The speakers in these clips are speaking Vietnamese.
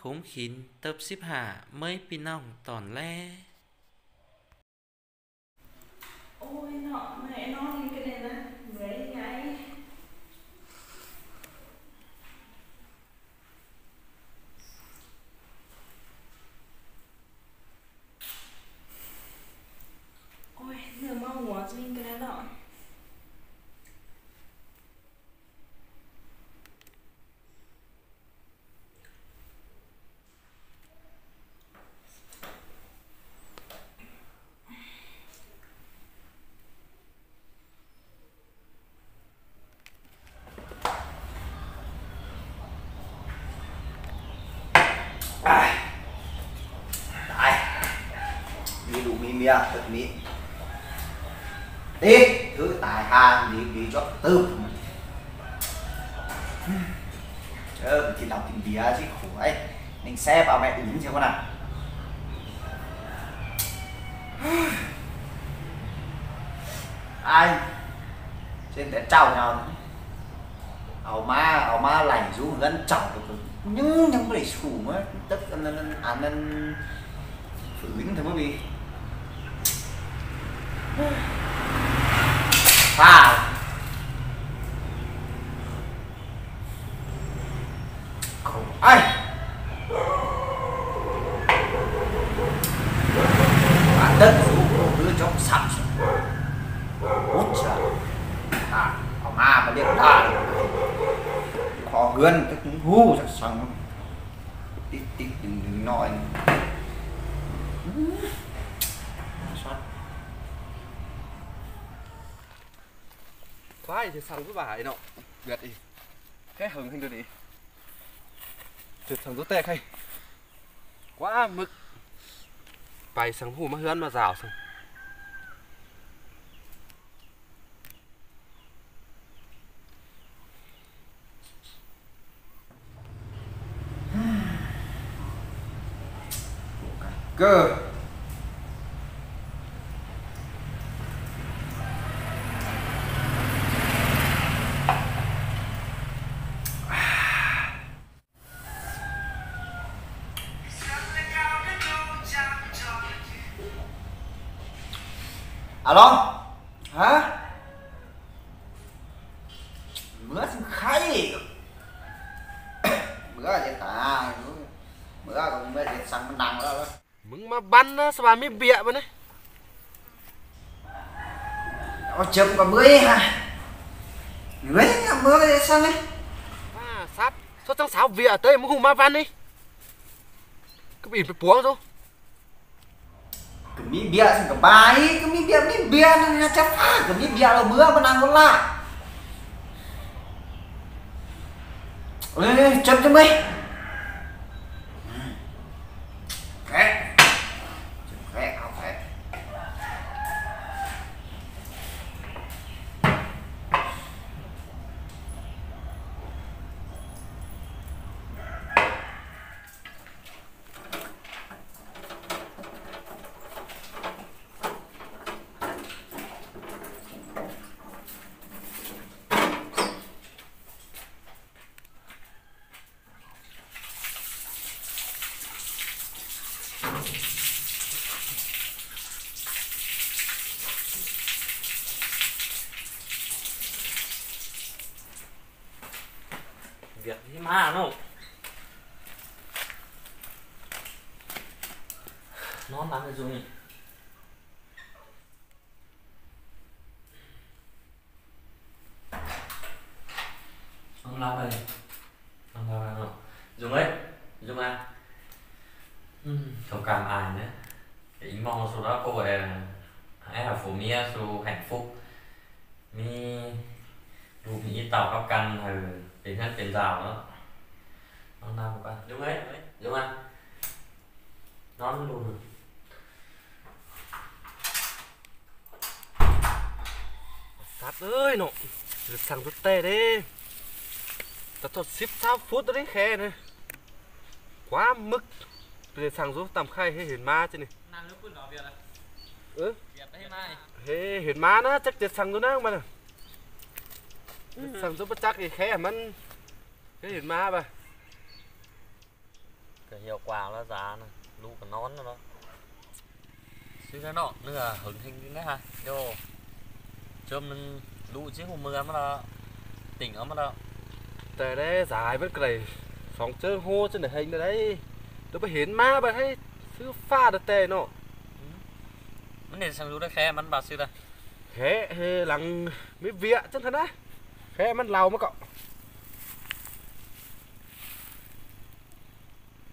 ขุมขินเติบสิบหาเมื่อยพี่น้องตอนแรก Ôi nọ mẹ nó như Đi thực mỹ mía Thứ tài hà đi đi cho tư ừ, thì đọc tình bía chứ khổ ấy Mình xe vào mẹ ứng chưa con ạ Ai Trên té trào nhau ảo ma ảo ma lành rú gân trọng được nhưng nhưng mà để sủ mà tất ăn ăn ăn ăn phử lính thôi mới bị pha khổ ai. Bản đất rú cổ đưa trong hút trời à ảo ma mà điện thoại khó gươn tức cũng hú chắc xong tít tít đừng đừng nói Thì sang với bà ấy nọ. Gật đi. Cái hừng hình được đi. Thì thằng rút tê khay. Quá mực. Bài sang hù mà hươn mà rào sang. Cơ alo? Hả? Bữa xin khay. Bữa là ta bữa còn mới điện sang bên đằng đó mừng mà bắn đó sao bà bịa bên này nó chấm cả mới hả? Mới bữa điện sang đấy à sát sao thằng sáu vịa tới mừng hùng ma văn đi? Cứ bị phải buông rồi. kami biar sih kebaik, kami biar kami biar nanti ngacap ah, kami biar lo beuah menanggul lah. Eh, cepet cepet. Eh, việc gì mà nó nó làm cái dùng sẵn tụt tê đi. Ta thật ship sao phút đấy khe này. Quá mức. Bây giờ sẵn tầm khai hay hiền ma chứ này. À? Ừ. Hê hiền ma nó chắc chết sẵn rồi nó mà ừ. sẵn giúp chắc thì khe mình? Cái hiền ma bà. Cái hiệu quả nó giá nó lũ còn nón nó chứ cái nọ nữa là hưởng hình cái này ha. Vô chôm nâng lũ chứ của mưa mà là tỉnh ấm mà là tại đấy dài bất cái sóng chơi hô trên để hình đấy. Nó bị hiến ma bà thấy sư pha được tè nó ừ. vấn đề sang lũ đấy khe mắn bà sư đây thế hề lằng mấy vía chân thật á. Khe mắn lào mà cậu.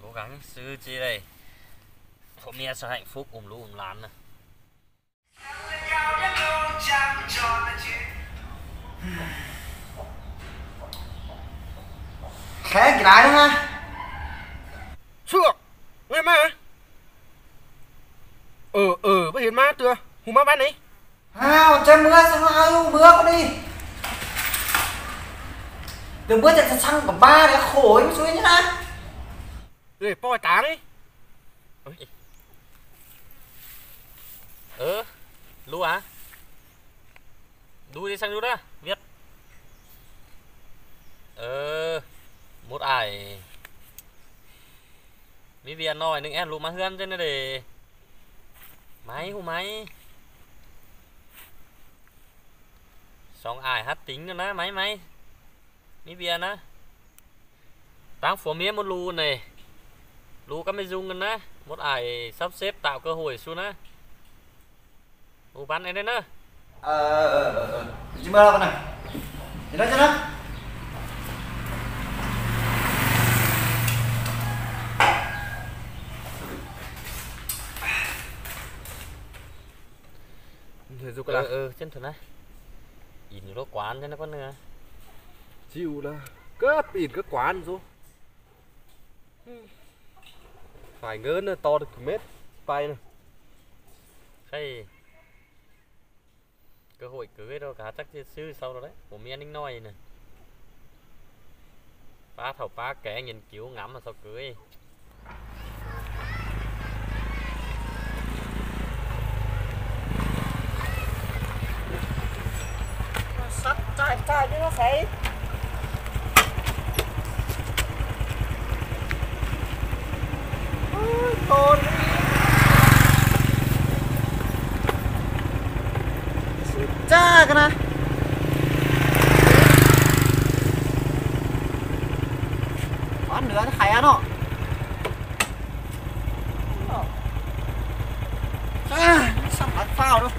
Cố gắng sư chi đây. Không nghe sao hạnh phúc cùng lũ cùng lán này khẽ cái lại đó ha. Chưa nghe má. Ờ ờ bây hiện má chưa? Hù má bán đi. À chân mưa sao ai mưa con đi. Đừng bước chạy sang cả ba để khổ em xuống nhá. Rồi po táng ấy. Ờ, lúa à? Đuôi đi sang lúa đó ờ một ải. Mi viên nói nâng em lũ mà hươn trên đây để máy hú máy. Xong ải hát tính rồi na máy máy. Mi viên á. Tăng phổ mía một lù này. Lù các mới dùng gần na một ải sắp xếp tạo cơ hội xuống á. Ủa bắn này đây nữa ờ ờ ờ ờ chỉ mơ con này. Thì đó cho nó. Thể dục ừ, là ừ chân thật này nhìn nó quán cho nó con nữa. Chịu là cấp ít cái quán rồi phải ngớ nó to được mét. Bay nè cái cơ hội cưới đâu cả chắc sư sau đó đấy. Của mi ninh nói nè. Ba thầu ba kẻ nghiên cứu ngắm mà sao cưới Coi, coi chứ nó sẽ con. Cha cái này bán nữa ờ. à, nó khải nó à sắp bắt phao đâu.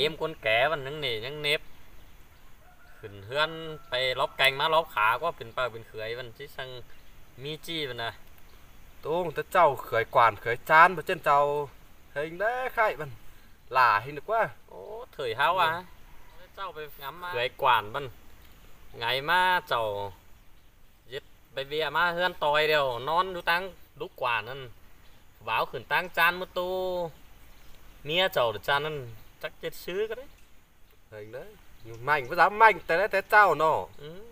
Ải em con kẻ vần những này những nếp ขึ้นเฮือนไปลบแกงมาลบขาก็เป็นเป่าเป็นเขยมันที่สั่งมีจี้มันนะ Đúng, ta cháu khởi quản khởi chán và trên cháu hình đấy khai bằng là hình được quá โอ้เถยเฮาอะเจ้าไปงำมาเขยกว่านมันไงมาเจ้ายึดไปเบียมาเฮือนตอยเดียวนอนดูตั้งลูกกว่านนั่นว้าวขึ้นตั้งจานมาตูเมียเจ้าหรือจานนั่น chắc chết sứ cái đấy. Hình đấy. Mạnh có dám mạnh tới đấy tới tao nó. Ừ.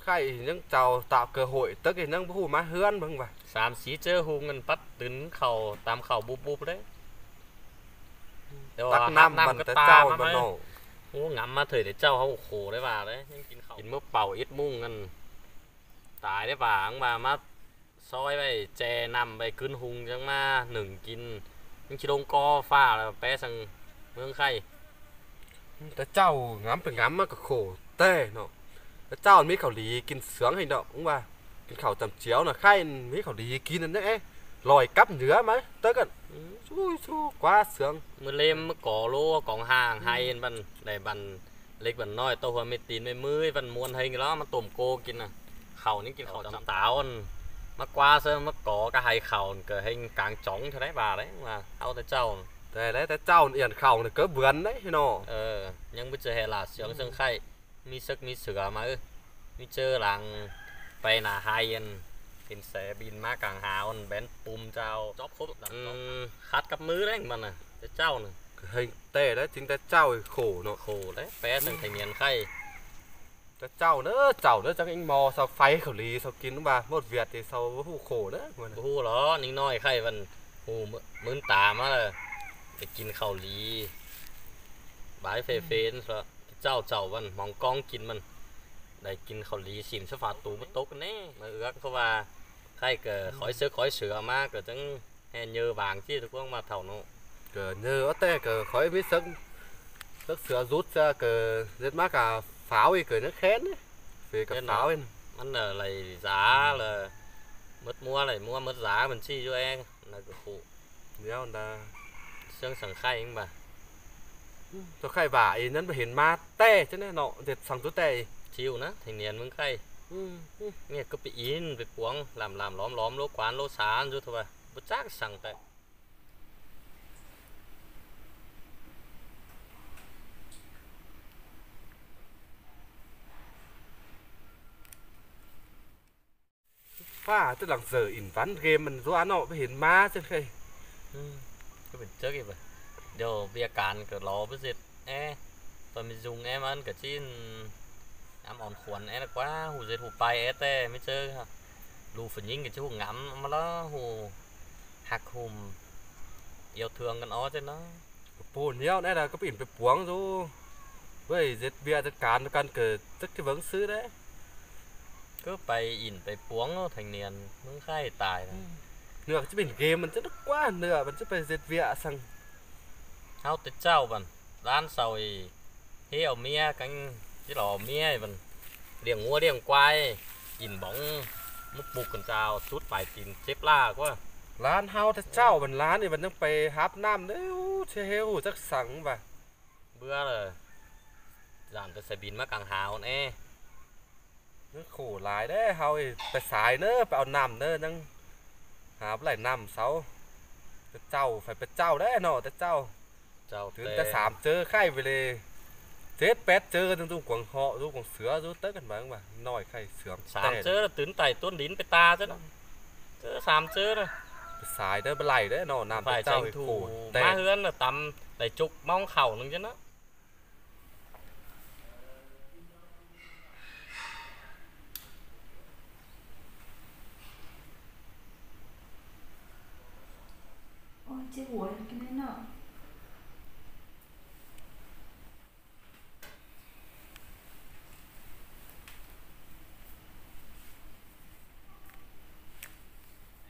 khai những tàu tạo cơ hội tới cái nâng hù má hơn bằng vậy sám xí chơi hù ngân bắt tính khẩu tam khẩu búp búp đấy. Tắc nam bằng tới tao mà nổ ngủ ngắm mà thời để trâu hậu khổ đấy bà đấy nhưng kín khẩu. Kín mốc bảo ít mung ngân. Tải đấy bà ông bà mà xoay về chè nằm về cơn hùng chẳng mà nừng kín. งำมาเถยเดี๋ยวเจ้าเขาโอ้โหได้ป่าเลยยังกินเขากินเมื่อเป่าอิดมุ่งกัน ตายได้ป่าอังมามาซอยไปแจนำไปขึ้นหุงจังมาหนึ่งกินยังชิลงกอฟ้าแล้วแปะสังเมืองไข่ tới cháu ngắm phải ngắm mà cả khổ tê nó tới cháu mấy khẩu lý kinh sướng hành động cũng bà kinh khẩu tầm chiếu là khai mấy khẩu lý kinh đấy lòi cắp nữa mấy tới gần อืม chui chui quá sướng มือเล่มมือก่อโลกองห่างไฮบันได้บัน เล็กวันน้อยโตหัวไม่ตีนไม่มือวันมวนให้แล้วมันต้มโกกินน่ะเขานี่กินเขาจำตาวอัน มากว่าเสื้อมากอก็ให้เขาเกิดให้กลางจ่องเท่าไรบาđấy màเอาแต่เจ้า แต่đấyแต่เจ้าเอียนเข่าเนี่ยก็เบือนđấyพี่น้อง เออ ยังไม่เจอเฮลาเสียงเสียงไข่มีซึกมีเสือมาเออมีเจอหลังไปหนาไฮอันเป็นแสบินมากล các cháu nữa cháu nữa chắc anh mò sao phay khẩu lý sao kín bà một việt thì sao hù khổ nữa hù đó anh nói khai vần hù mướn tám á là phải kín khẩu lý. Bái phê ừ. phê nữa cháu cháu vần mong con kín mần để kín khẩu lý xỉn sẽ phạt tù mất tốt nè. Mà gác có bà. Khai cờ ừ. khói sữa khói sữa mà cờ chẳng hè nhờ vàng chứ được không mà thầu nó cờ nhờ ở tè cờ khói biết sớm sớm sữa rút ra cờ giết má cả à, pháo thì cười nó khén ấy. về cặp pháo em ăn là này giá ừ. là mất mua này mua mất giá mình chi cho em. Là cửa phụ đéo ta. Xương sẵn khay anh bà. Ừ, cho khay vả ý nhân hiền ma tè cho nên nọ thiệt sẵn tôi tè chịu nữa thành niên mừng khay. Ừ, Nghe cứ bị in việc cuống làm làm lóm lóm lỗ quán lỗ xá rồi thôi bà. Bất chắc sẵn tè pha tức là giờ ỉn ván game mình do nó ไปเห็นมาใช่ไหมก็เป็นเจ๊กอีกแบเดี๋ยวเบียการก็รอไปเสร็จเอตอนมีจุงเอมันก็ชิ้นน้ำอ่อนขวนเอนะกว่าหูเสร็จหูไปเอแต่ไม่เจอครับดูฝนยิงกับชูงำมาแล้วหูหักหุมเอียวเทืองกันอ๋อจ้ะเนาะปูนเนี้ยนี่ยะก็ปิ่นไปปวงดูเว้ยเจ็ดเบียร์จัดการกันเกิดจักที่เวิ้งซื้อได้ phải nhìn cái chú hù ngắm mà nó hù hạc hùm yêu thương กัน ó chứ nó bùn nhau này là có bị phải buông rồi vậy dệt bia dệt cán cán cờ tức cái vấn xứ đấy cứ bay in bay puống thành niên มึง khai tài rồi nửa chứ bình game mình rất là quá nửa mình sẽ phải dệt bia sang เฮาติดเจ้าบันร้านเซาอีเฮียเอาเมียกันที่หล่อเมียบันเลี้ยงงัวเลี้ยงควายอินบ้องมุกปุกกันเจ้าสุดปลายตีนเจ็บล่ากว่าร้านเฮาถ้าเจ้ามันร้านนี่มันต้องไปฮับน้ำเด้อเชเฮลจักสังว่ะเบื่อเลยยานจะใส่บินมากลางหาวแน่ nó khổ lái đấy ฮาไอ้ไปสายเนอะไปเอาน้ำเนอะนังหาไหลน้ำเสาแต่เจ้าphải เป็นเจ้าได้เนาะแต่เจ้า เจ้า ถึง แต่ แต่สามเจอไข่ไปเลยเจ็ดแปดเจอกันตรงกวางเหาะตรงกวางเสือรู้เต้กันบ้างว่ะน้อยไข่เสือม สามเจอแล้วตื่นไต่ต้นดินไปตาซะนะเจอสามเจอเลย ไปสายเด้อไปไหลเด้อเนาะน้ำแต่ ฝ่าย เจ้า tranh ไอ้ thủ โขแต่ มาเฮือนน่ะตำไ Itse huolehtinen on.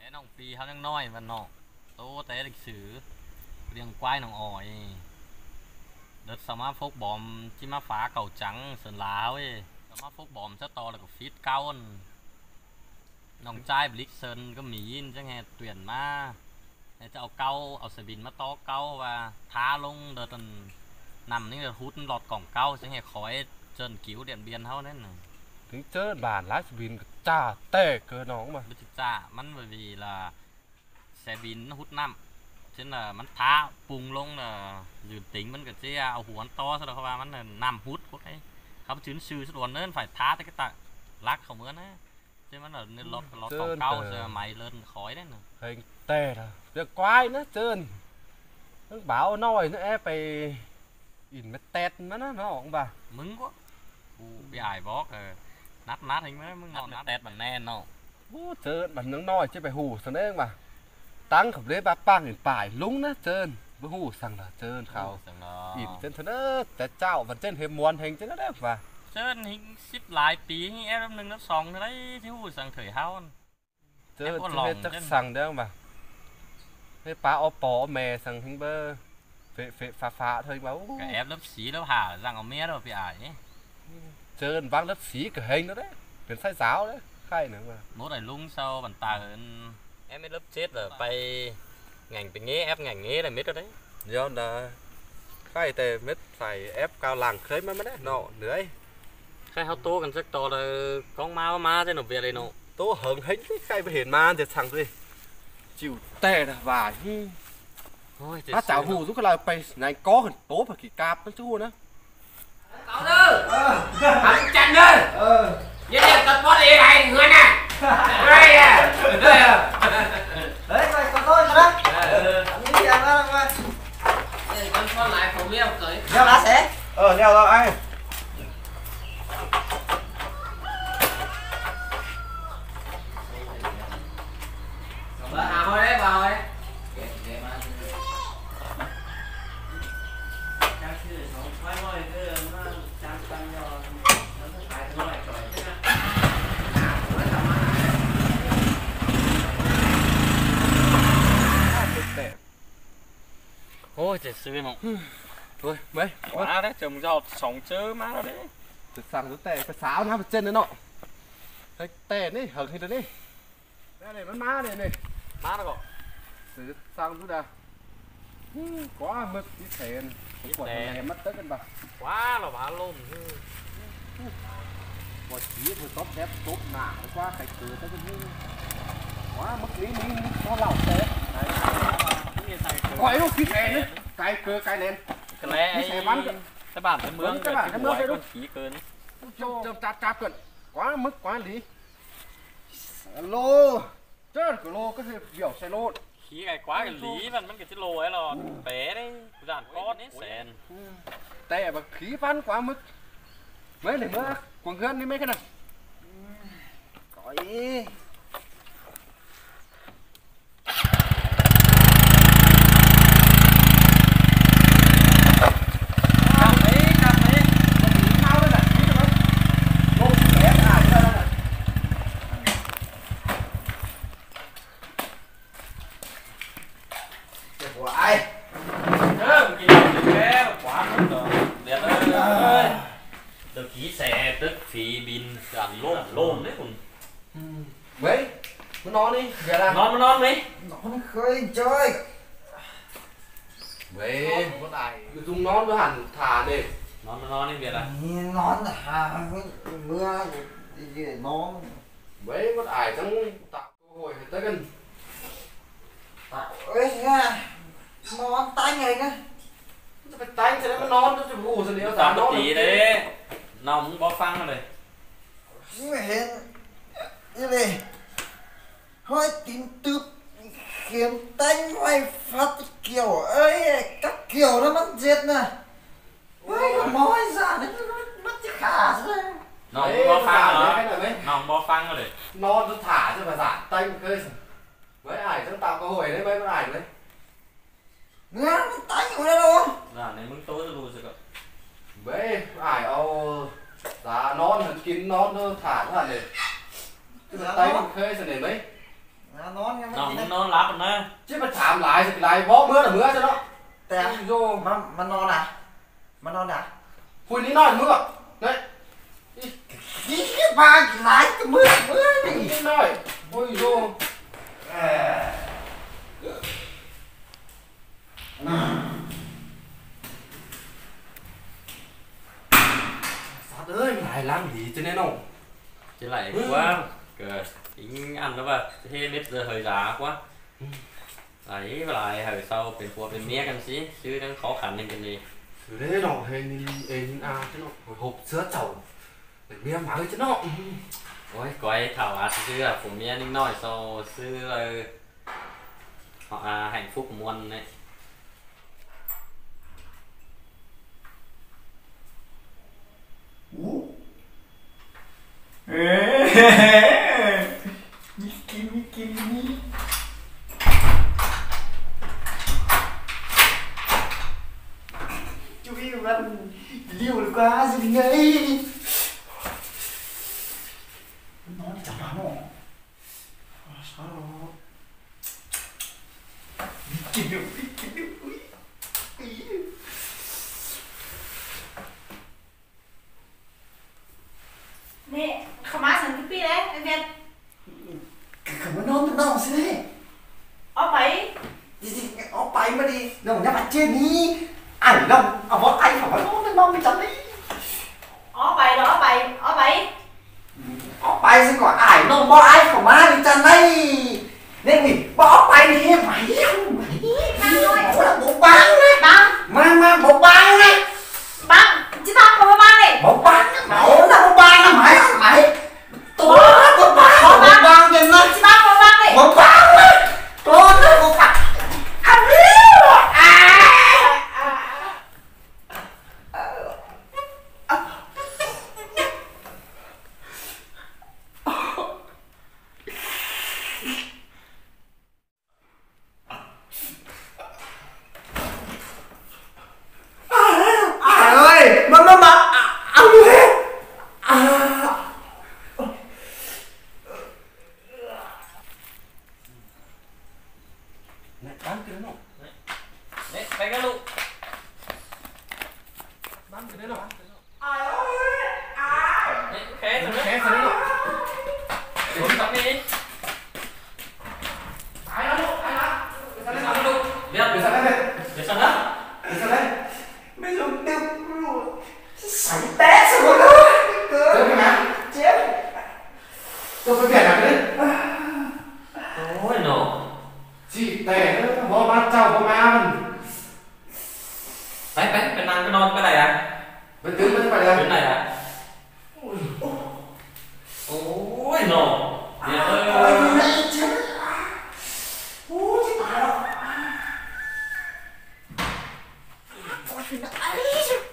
Để nông phi hao năng nói và nọ Tố tế lịch sử Riêng quái nông ỏi Đất sao má phúc bòm Chứ má phá cầu trắng sườn lá ấy Sao má phúc bòm sẽ to là cổ phít cao hơn น้องจ้ายบลิกเซินก็มียินจังแหดเตือนมา จะเอาเก้าเอาสบินมาต่อเก้าว่าท้าลงเดินนำนี่เดือฮุดหลอดกล่องเก้าจังไงคอยเจินกิ้วเดียนเบียนเท่านั้นน่ะ ถึงเจอบ้านร้านสบินก็จ้าเต้เกินน้องมา บจิจ้ามันbởi vì là xe bin nó hút năm cho nên làมันท้าปรุงลงlà dự tínhมันก็จะเอาหัวมันโตซะแล้วเขาว่ามันน่ะนำฮุดพวกไอ้เขาชื้นซื้อสะดวนเนินphảiท้าแต่ก็ตะรั chứ mà nó lọt lọt còn cao rồi mày lên khói đấy nè hình tè rồi giờ quái nó trơn nó bảo nói nó ép phải in mất tẹt nó nó nó ông bà mứng quá bị ải bó kìa nát nát hình mới mừng ngon nát tẹt bằng nè nó bố trơn bằng nó nói chứ phải hù sao đấy mà tăng khẩu đấy bà bang hình phải lúng nó trơn บ่ฮู้สั่งละเจินเขาอิ่มเจินเถอะเด้อแต่เจ้าวันเจินเฮมวนแห่งเจินแล้วเด้อว่า ชิญหิงสิบหลายปีหิงแอปหนึ่งนับสองเท่าไรที่หูสั่งเถยเฮา chứ Em có chứ lòng hết chắc trên. sang đấy không bà thế bà ó bó mè sang hình bơ phệ phệ phá phá thôi mà ก็แอบรับสีแล้วหาสั่งเอาเมียเราไปอ่านนี่ trơn vang đất xí cửa hình đó đấyเป็นไส้สาวđấy khai nữa mà โน้ตไอ้ลุงเศร้าบันตาเหินแอบไม่รับเช็ดเหรอไปแง่งไปเงี้ยแอบแง่งเงี้ยอะไรมิดก็ได้ do là ใครแต่เม็ดใส่แอปกาวหลังเคยมาไม่ได้เนาะเหนื่อย khai hao tố cần rất to là con ma ma thế nó về đây nó. Tố hứng hết khai với hiền ma thì thằng gì chịu tệ là vài thôi thì chảo hù giúp cái lại bay này có hình tố và kỳ cáp nó chú nữa tao tư! Thằng chân ơi như thế tật bót đi này người nè đây à đây à đấy mày tôi mà đó những lại phòng liêu cởi. Leo lá sẽ ờ leo rồi anh rồi đấy vào đấy Ôi trời sư nó Thôi mấy Quá đấy trồng giọt sóng chớ má đó đấy Thực sang rút tè phải xáo nó chân đấy nọ thấy Tè đấy hở hình đấy Đây này nó má này này má nó có 많아고 sang chút đây. Quá mất cái thèn. Cũng quả thèn. mất tất cân bằng quá là bả luôn. Quả chỉ vừa tốt đẹp tốt nặng quá phải cửa tới cái quá mất lý lý nó lỏng thế. Quậy luôn cái thèn nữa cái cửa cái nền. Cái lẽ cái bắn cái bản cái mướn cái bản cái mướn đấy đúng chỉ cơn cho cho chặt chặt cơn quá mất quá lý. Alo ก็คือโลก็คือ这儿个路可是比较塞路。ขี้ไก่กว้ากันหลีมันมันก็จะโลไอ้หรอเป๋ได้กูด่านก้อนนี่แสนแต่แบบขี้ฟันกว่ามึกไม่เลยเมื่อกวางเงินนี่ไม่ขนาดก้อย Được khí xe tức phí bin đàn lôm lôm đấy cùng. mấy nó nói đi về là Non non mấy. Nó khơi chơi. mấy có tài dùng nón với hẳn thả đi Non non đi biệt à. Nón hà mưa gì nón. mấy có tài trong tạo cơ hội thì tới gần Ôi nha. Nón tay này phải tay cho nó nón nó chụp ngủ rồi nếu Tạm một tí đấy. Nòng bó phăng rồi. Mẹ hiện như này hơi tin tức khiến tay mày phát kiểu ấy các kiểu nó mất diệt nè ôi nói ra đấy nó mất cái khả rồi Nòng Đấy, bó nó phăng rồi. này. Nòng bó phăng rồi. nón nó thả cho mà giảm tay một cây mấy ai trong tạo cơ hội đấy mấy con ai đấy nghe tay của nó đâu Là này มึง tối rồi rồi. Mấy ai ao giá nón hẳn kín nón nó thả nó này. Chứ mà tay một cây rồi này mấy. À, มึง non lắp rồi nè. chứ mà chạm lại thì lại bó mưa là mưa cho nó tè vô mà mà non à? Mà non à? Hồi ní nói mưa. Đấy. Cái cái ba lại cái mưa mưa này. Nói Ôi dô Sát ơi lại làm gì cho nên không chứ lại ừ. quá Cờ. tính ăn nó vào thế biết giờ hơi giá quá. Ừ. Ấy và lại hồi sau bên phố bên mía căn xí, chứ đang khó khăn nên cái gì? Từ đấy nó hình hình à chứ nó hồi hộp sữa chầu để mía má chứ nó ừ. ôi coi thảo à chứ là phụ mía nên nói sau chứ là họ à, hạnh phúc muôn đấy. Mickey Mickey Mickey. Chú yêu anh liều được quá Đấy, đấy, cái năng cái non cái này à? Vẫn tướng vẫn phải Cái là. này à? Ôi nổ. Ơi.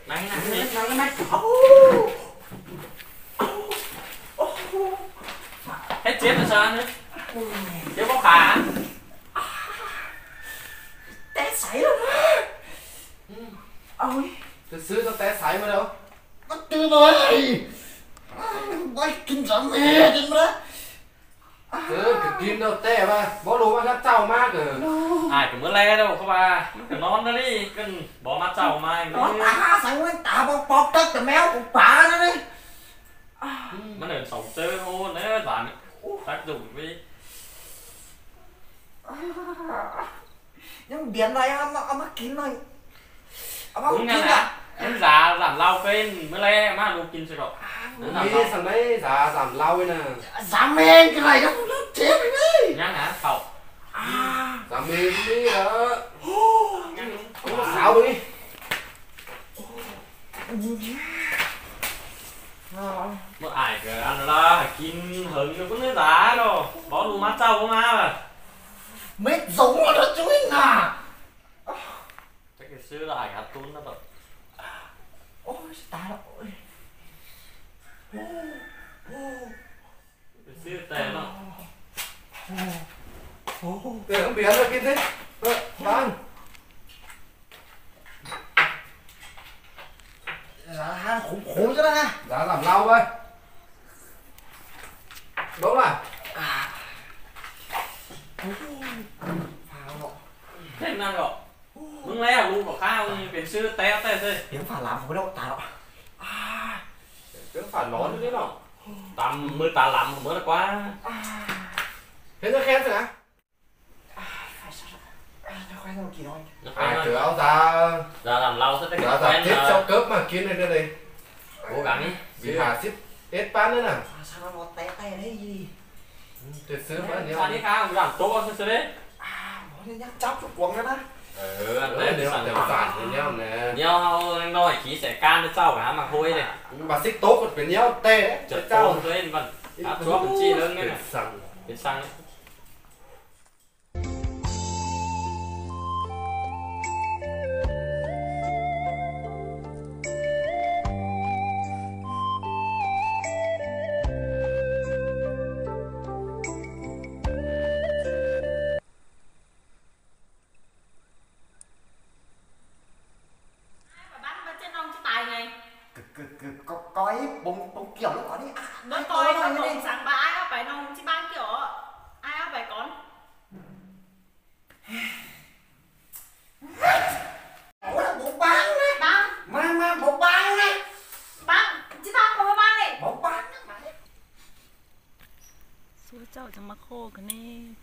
Năng năng đi. Nó cái mắt Hết chết rồi sao nữa? Chưa có khả. Té sảy luôn Ôi Thật sự nó té sải mà đâu. Nó tư rồi Ôi kinh sợ mẹ kinh đó Ừ, cái kim đâu té mà. Bó đồ mà nó chào má kìa. Ai cũng mới le đâu các bà. Cái non đó đi. Cần bỏ mắt chào mai. Nó tả sao nó tả bọc bọc tất cái méo của bà nó đi Nó là sống chơi hôn đấy. Bạn tác dụng với Nhưng biển này ông ông kín Ông nè à em già giảm lau phên mới le má luôn kinh sẽ rồi Nó giảm Nghĩ lau thằng đấy giả giảm lau ấy nè. Giảm men cái này nó nó chết rồi đi nhá hả cậu À. Giảm mềm đi đó. Không có xáo đi. một ai cái ăn la phải kinh hứng nó cũng nói giá đâu. Bỏ luôn mắt trâu của má mà Mết giống nó nó chui nà chắc cái xưa là ai hạt tún nó rồi Ôi ta đó ôi cái xưa tè nó Để ông biển rồi kia thế. Ờ, bán. Dạ hàng khủng khủng cho đó Giá giảm lau ơi. Đúng rồi. thế năng rồiมึงแล้วลูกกับข้าวนี่เป็นชื่อแต้วแต้วเลย Tiếng phản làm của đâu ta đó Cứ phải lón thế nào. ตำ มือตาหลำมือละกว่า Thế nó khen rồi hả? Nó khoai sao kỳ thôi นะค À, รับ kiểu áo da จะทำเราsẽได้ Giá แฟ giảm น tiếp cho cớp mà kiến này đây này. โอ้กันนี่ Vì hà ship hết bán nữa nè. À, Sao nó nó té tay đấy gì Tuyệt sướng quá ส nhiều. วัสดีครับผมสั่งโต๊ะเฉย À bỏ đi nhắc chắp chút quần ra đó ๆเอออัน Đấy นี้ là điều สั่ง đều เดี๋ยว phản với nhau nè. เดี๋ยวเอาหน่อยขี่ใส่ก้านไปเจ้าหามาคุยเลย Bà xích tốt còn phải ừ anh đấy nếu anh phản với nhau nè? Nhau nó phải khí sẽ can cho cháu hả mà thôi này. Bà xích tốt với nhau tê đấy. Chật cháu lên vần áp xuống chi lớn này. bên xăng. Bên xăng ấy.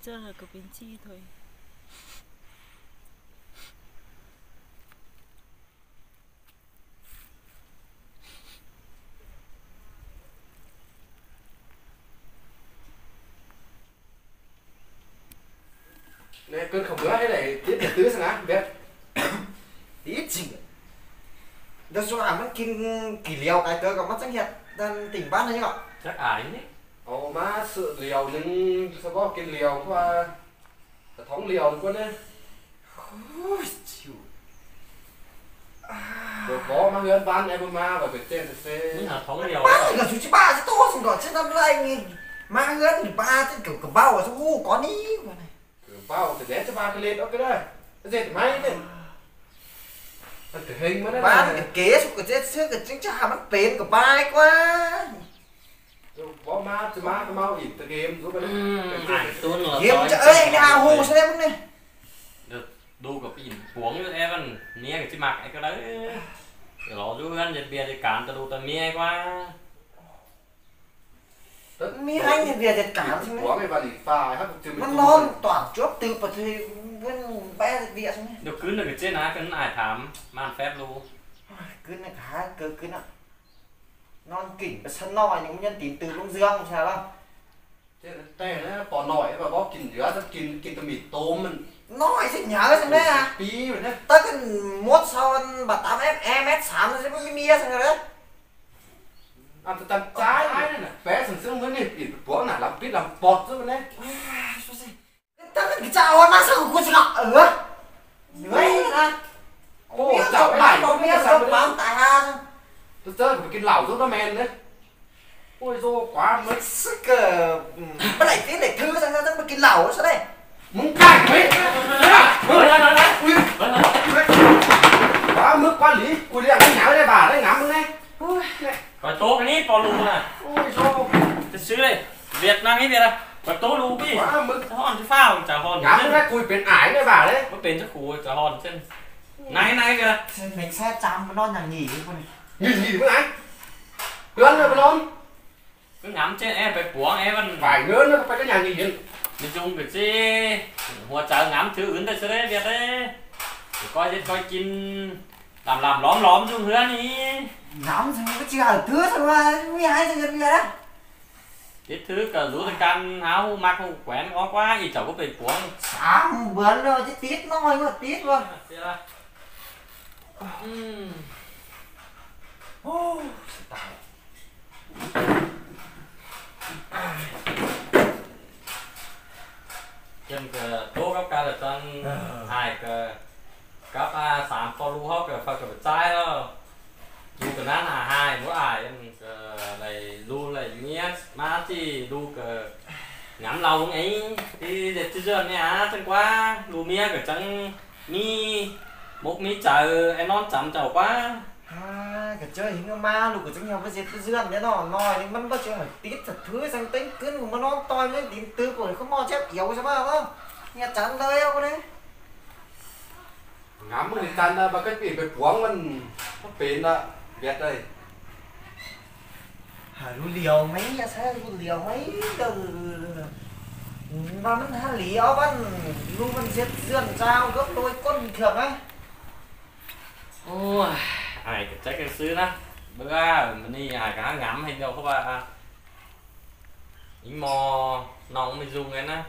这是个兵器 thôi. Này cơn không bữa thế này tiết được tứ sang á biết. Ít gì đó cho à mất kinh kỳ liều cái tớ gặp mất trách hiệp đang tỉnh bát đấy nhở chắc ải đấy má sự liều nhưng sao có cái liều qua cái thống liều quân ấy ôi chịu. À. Rồi có má hứa bán em ma và về tên thì xe nhưng là thống liều má là chú chú ba chứ tốt rồi chứ năm nay má hứa thì ba chứ kiểu kiểu bao rồi sao có ní mà kiểu bao thì để cho ba cái lên đó cái đây cái gì thì máy à. này mà nó ba cái kế cái chết xưa cái chính chả mất tiền của ba quá. บ่มาจะมาก็มาอีกตะเกมรู้ไปเลย tuôn rồi เกมจะเอ้ยดาวโหใช่ไหมมึงเนี่ย đu gặp in uống với Evan nia cái chim mặc ấy cái đấy cái lò du ăn giật bia thì cản tao đu tao mía quá มีให้เนี่ยเบียร์จัดการใช่ไหมหัวไม่บาลีฝ่ายครับจึงมันนอนตอดจวบตือประเทศเว้นแบ้เบียร์ใช่ไหม được cứ được cái trên á cái nó ai thảm man phép luôn กึนนะคะเกิดกึนอะ non kỉnh và sân nòi những nhân tín từ lông dương sao không tè nó bỏ nổi và bóp kỉnh giữa rất kỉnh kỉnh tôm mì tôm mình nói gì nhớ cái đấy à? Tí rồi đấy. Tới cái mốt sau bà tám em em em sám nó sẽ bị mía xem đấy. À, Ăn từ tầng trái ờ. này nè bé sừng sững mới nè bị bố nè làm biết làm bọt rồi đấy. Tới cái chào mà sao cũng có chuyện ngọt ừ, nữa nữa tôi chơi một cái lẩu giúp nó men đấy. Ôi dô quá mất sức ừ. cờ bắt lại tiết để thư ra ra một cái lẩu đó sao đây? Muốn cãi mấy quá mức quá lý. Cùi đi ăn cái nháo đây bà đấy ngắm đây. Phải tố cái nít còn lùn à ôi dô thật sự đây việt nam ấy việt à phải tốt lùn đi quá mức. Hòn chứ phao chả hòn ngắm đấy cùi biến ải đây bà đấy. Nó biến chắc khủ chả hòn chân này này kìa. Mình xe chạm nó nhằng nhỉ con nhìn gì với anh lớn rồi lớn cứ ngắm chứ, em phải cuống em vẫn phải nhớ nó phải cái nhà gì vậy nhìn chung cái gì hỗ chợ ngắm thứ ứng đây sẽ đấy biết coi hết coi chín làm làm lõm lõm xuống hứa đi ngắm xuống cái chưa hở thứ thôi mà mi hai thằng nhập đó cái thứ cờ rú thằng can áo mặc không quen ngó quá gì cháu có phải cuống sáng bữa rồi chứ tiết nó ngồi mà tít luôn Ừ. cái non chấm chảo quá. À cái chơi hình ma lù của chúng nhau với diệt cái dương đấy nó nói đến mất bất chuyện là tít thật thứ sang tính cứ của nó toi mới đến tư của không mò chép yếu sao mà không nghe chán đời không đấy ngắm người tan ra và cái gì cái quáng mình nó bền đó biết đây. Hà lu liều mấy là sao lu liều mấy từ mà mình hà liều văn lu mình diệt dương sao gấp đôi con thường ấy. โอ้ยไอ้ก็แจ็คก็ซื้อนะเบื่อมันนี่ไอ้ก็หางำให้เดียวเขาว่าอีมอน้องไม่ซุงไงนะ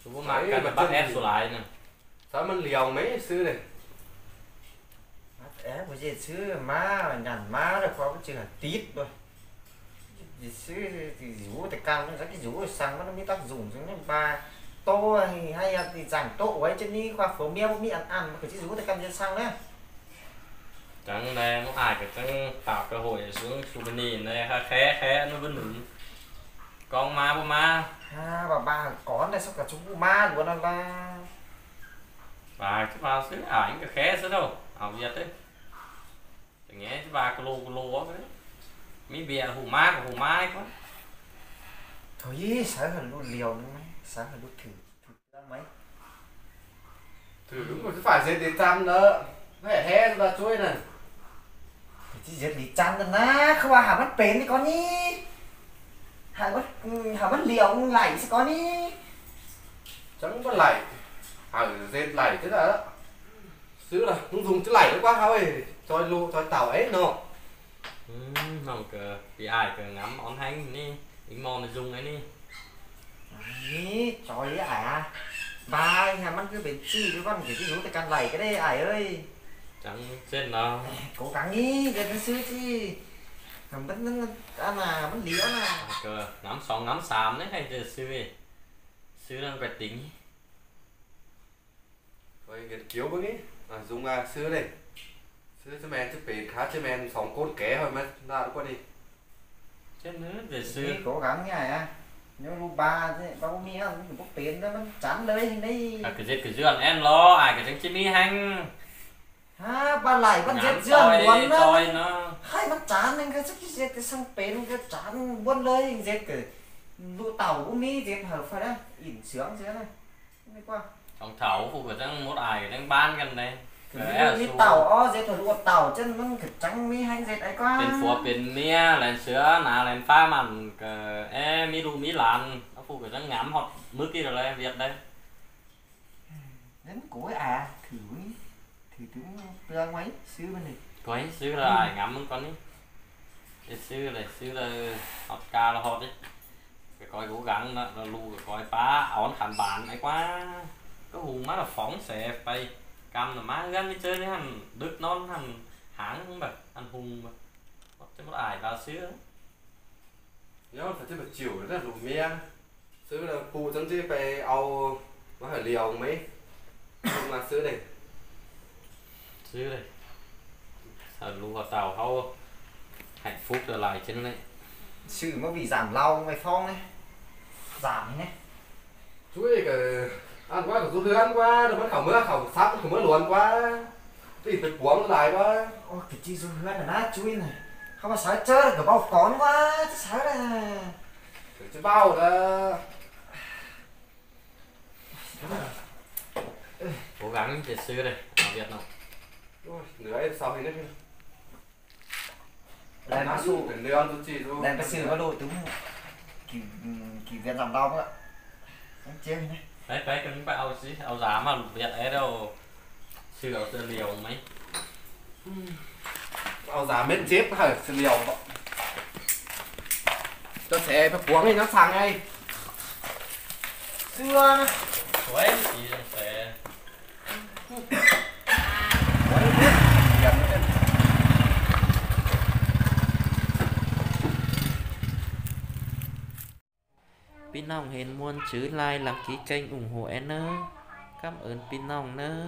ซูเปอร์มาร์เก็ตบัตแอดสุดหลายน่ะ sao mình liều mấy xưa này é bây giờ chứ má nhằn má rồi có cái chữ là tít rồi thì chứ thì rủ thì càng nó cái rủ sang nó mới tác dụng cho nên ba tô hay hay là thì giảm tô ấy trên đi qua phố mía mi ăn ăn mà cái rủ thì càng trên sang đấy chẳng này nó ai cái chẳng tạo cơ hội xuống chụp này? Này khé khé nó vẫn nụn con ma bu ma? Ha bà ba con này sao cả chúng bu ma luôn là ba bà chú ba xứ à những cái khé xứ đâu? Học gì đấy Đừng nghe chú ba cái lô cái lô á mấy bia hù ma của hù ma ấy con. Thôi sáng hơn luôn liều luôn mấy sáng hơn luôn thử thử mấy. Thử đúng rồi chứ phải dễ đến trăm nữa. Phải thế là chui này เงี้ยจะปากกะโลกะโลวะมีเบียร์หูมากับหูมาไอ้คน thôi sáng là luôn liều nữa mấy sáng là luôn thử thử ra mấy thử đúng rồi chứ phải dệt để chăm nữa phải he là chuối này thì chỉ giật đi chăn rồi na không à hả mất bền thì con đi hả mất ừ, hả mất liều lại sẽ con đi chẳng có lẩy à dệt lẩy thế là đó xứ là không dùng chữ lẩy nữa quá thôi cho lu cho tàu ấy nó อืมน้องก็พี่อ้ายก็งำออนแฮงนี่อีกมองในซุงไอ้นี่ Ý, trời ơi à ba hả mất cứ bị chi cái con cái rủ thì càng lầy cái đây ải ơi chẳng chết nào cố gắng đi để nó xưa chứ. Còn vẫn vẫn ăn à lý ăn à cơ ngắm sóng ngắm xàm đấy hay giờ sư đi sư đang quẹt tính. Rồi nghiên cứu bước ấy à, dùng à, xưa đây. Xưa cho men chứ bể khá cho men sóng cốt ké thôi mà ra được qua đi. Chết nữa về Đi cố gắng nha à nếu lúc ba thế ba có mi ăn bốc tiền đó vẫn chán lời hình đây à cái giết cái dưa em lo. Ai cái trứng chim mi hành ha ba lại con giết dương quấn nó. Hai con chán nên cái sức giết cái sang pén cái chán buôn lơi hình giết cái lũ tàu cũng mi giết hợp phải đấy, ỉn sướng thế này. Đi qua. Ông thảo phụ của đang mốt ai đang ban gần đây. Cái tàu o dễ thuật uột tàu chân nó cái trắng mi hay dệt ấy quá. Tiền phùa tiền mía lên sữa nà lên pha mặn cái e mi ru mi làn. Nó phụ cái đang ngắm hoặc mướt kia rồi lên việt đây. Đến cuối à. Thử thì cũng ra ngoáy xíu bên này. Ngoáy xíu là ừ. ngắm con con đi. Xíu là xíu là học ca là học đi cái coi cố gắng đó là lù cái coi phá ổn thành bản ấy quá. Cái hù má là phóng xe tay cầm là má gan đi chơi đấy hành đứt non hành hãng không bật hành hùng bật chứ mất ai vào xíu nhớ phải chơi một chiều rất là mía xíu là phù chẳng chứ phải ao mà phải liều mấy. Nhưng mà xíu này dữ đây. Thở lũ vào tàu hâu hạnh phúc trở lại trên đấy. Sự mà bị giảm lau mày phong đấy. Giảm đấy chú ấy cả ăn quá cả cứ ăn quá rồi bắt khẩu mưa khẩu sáp khẩu mưa luồn quá. Thì phải cuống lại quá. Ôi cái chi rồi hứa là nát chú ấy này. Không mà sói chơi cả bao con quá chứ sói là chứ bao là cố gắng để xưa đây làm việc nào. Ôi, nửa sau nó đây nó nó su cái nửa ăn chút chi thôi. cái kỳ kỳ viên giảm đau đó không chơi này đấy. Đấy cái phải ao xí ao giá mà Việt ấy đâu. Xưa ở tư liều mấy. Ao giá mến chết hả? Sự liều cho xe phải cuống thì nó sang ngay. Xưa. Gì Pin nòng hẹn muôn chứ like đăng ký kênh ủng hộ em nơ Cảm ơn pin nòng nơ